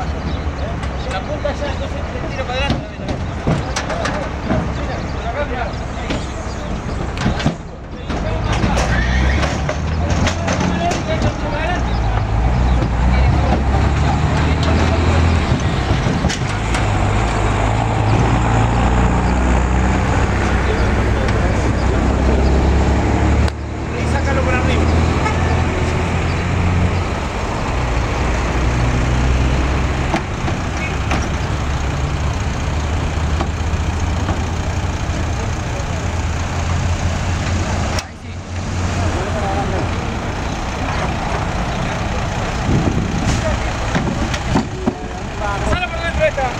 cuatro. ¿eh? La punta ya no se это